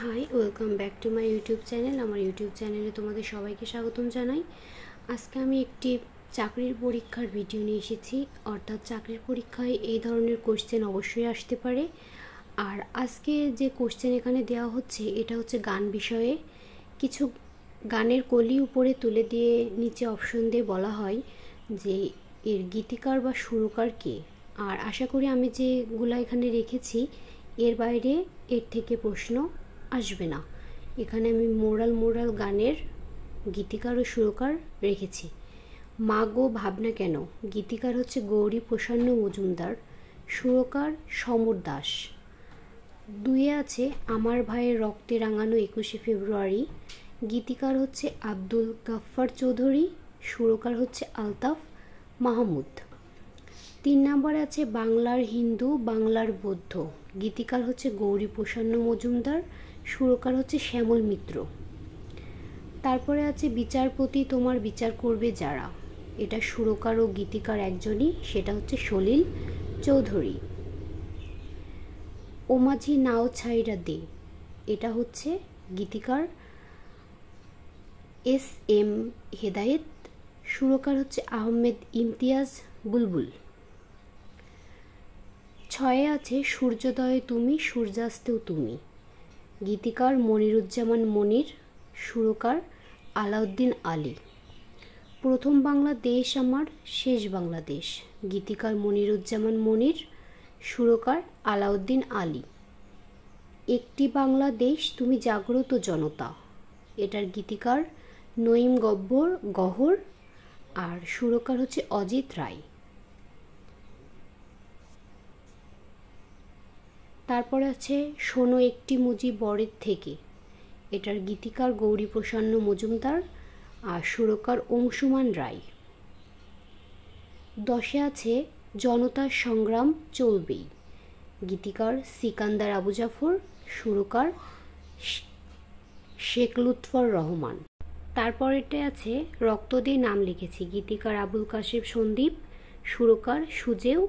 Hi welcome back to my YouTube channel আমার YouTube চ্যানেলে তোমাদের সবাইকে স্বাগতম জানাই। আজকে আমি একটি চাকরির পরীক্ষার ভিডিও নিয়ে এসেছি। অর্থাৎ চাকরির পরীক্ষায় এই ধরনের কোশ্চেন অবশ্যই আসতে পারে। আর আজকে যে কোশ্চেন এখানে দেওয়া হচ্ছে, এটা হচ্ছে গান বিষয়ে। কিছু গানের কলি উপরে তুলে দিয়ে নিচে অপশন দিয়ে বলা হয় যে, এর গীতিকার বা সুরকার কে? আর আশা করি আমি যেগুলো এখানে রেখেছি, এর বাইরে এর থেকে প্রশ্ন। আসবে না। এখানে আমি মোরাল মোরাল গানের গীতিকার ও সুরকার রেখেছি। মা গো, ভাবনা কেন? গীতিকার হচ্ছে গৌরী প্রসন্ন মজুমদার, সুরকার সমর দাস। দুয়ে আছে আমার ভাইয়ের রক্তে রাঙানো একুশে ফেব্রুয়ারি। গীতিকার হচ্ছে আব্দুল গাফফার চৌধুরী, সুরকার হচ্ছে আলতাফ মাহমুদ। তিন নম্বরে আছে বাংলার হিন্দু, বাংলার বৌদ্ধ। গীতিকার হচ্ছে গৌরী প্রসন্ন মজুমদার সুরকার হচ্ছে শ্যামল মিত্র। তারপরে আছে, বিচারপতি তোমার বিচার করবে যারা। এটা সুরকার ও গীতিকার একজনই, সেটা হচ্ছে সলিল চৌধুরী। ওমাঝি নাও ছাইরা দে, এটা হচ্ছে গীতিকার এস এম হেদায়েত, সুরকার হচ্ছে আহমেদ ইমতিয়াজ বুলবুল। ছয়ে আছে, সূর্যোদয়ে তুমি, সূর্যাস্তেও তুমি। গীতিকার মনিরুজ্জামান মনির, সুরকার আলাউদ্দিন আলী। প্রথম বাংলাদেশ আমার, শেষ বাংলাদেশ গীতিকার মনিরুজ্জামান মনির, সুরকার আলাউদ্দিন আলী। একটি বাংলাদেশ তুমি জাগ্রত জনতা। এটার গীতিকার নঈম গব্বর, গহর। আর সুরকার হচ্ছে অজিত রায়। তারপর আছে শোনো একটি মুজি বরের থেকে। এটার গীতিকার গৌরী প্রসন্ন মজুমদার আর সুরকার অংশুমান রায়। দশে আছে জনতার সংগ্রাম চলবেই। গীতিকার সিকান্দার আবু জাফর, সুরকার শেখ লুৎফর রহমান। তারপর এটা আছে রক্ত দিয়ে নাম লিখেছি। গীতিকার আবুল কাশেম সন্দীপ, সুরকার সুজেও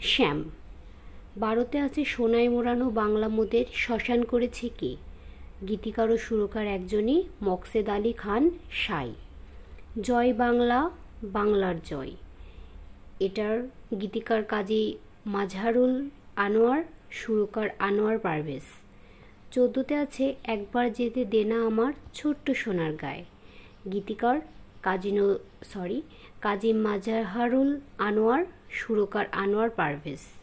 শ্যাম। বারোতে আছে সোনায় মোড়ানো বাংলা মোদের শ্মশান করেছে কে? গীতিকার ও সুরকার একজনই মকসেদ আলী খান সাই। জয় বাংলা, বাংলার জয়। এটার গীতিকার কাজী মাজহারুল আনোয়ার, সুরকার আনোয়ার পারভেজ। চোদ্দোতে আছে একবার যেতে দেনা আমার ছোট্ট সোনার গায়ে। গীতিকার কাজী সরি কাজী মাজাহারুল আনোয়ার, সুরকার আনোয়ার পারভেজ।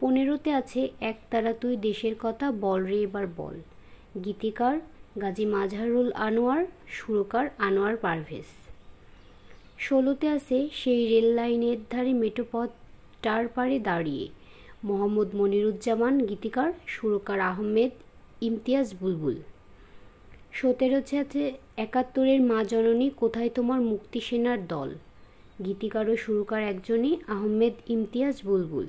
পনেরোতে আছে একতারা তুই দেশের কথা বল রে এবার বল। গীতিকার গাজী মাজহারুল আনোয়ার, সুরকার আনোয়ার পারভেজ। ষোলোতে আছে সেই রেল লাইনের ধারে মেটোপথ টার পারে দাঁড়িয়ে। মোহাম্মদ মনিরুজ্জামান, গীতিকার সুরকার আহমেদ, ইমতিয়াজ বুলবুল। সতেরোতে আছে একাত্তরের মা জননী, কোথায় তোমার মুক্তি সেনার দল? গীতিকার ও সুরকার একজনই আহমেদ ইমতিয়াজ বুলবুল।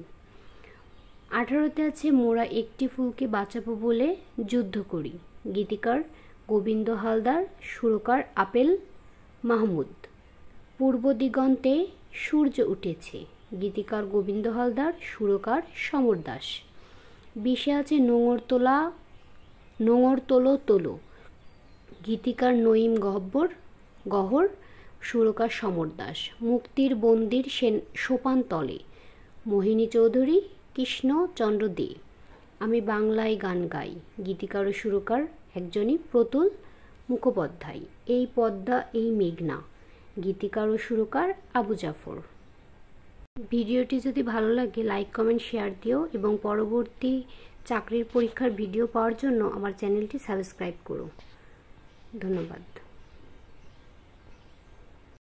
আঠারোতে আছে মোরা একটি ফুলকে বাঁচাবো বলে যুদ্ধ করি। গীতিকার গোবিন্দ হালদার, সুরকার আপেল মাহমুদ। পূর্ব দিগন্তে সূর্য উঠেছে। গীতিকার গোবিন্দ হালদার, সুরকার সমর দাস। বিশে আছে নোঙর তোলা তোলো তোলো। গীতিকার নঈম গহ্বর গহর, সুরকার সমর দাস। মুক্তির বন্দির সেন, সোপান তলে। মোহিনী চৌধুরী কৃষ্ণচন্দ্র দে। আমি বাংলায় গান গাই। গীতিকার ও সুরকার একজনই প্রতুল মুখোপাধ্যায়। এই পদ্মা, এই মেঘনা। গীতিকার ও সুরকার আবু জাফর। ভিডিওটি যদি ভালো লাগে, লাইক, কমেন্ট, শেয়ার দিও এবং পরবর্তী চাকরির পরীক্ষার ভিডিও পাওয়ার জন্য আমার চ্যানেলটি সাবস্ক্রাইব করো। ধন্যবাদ।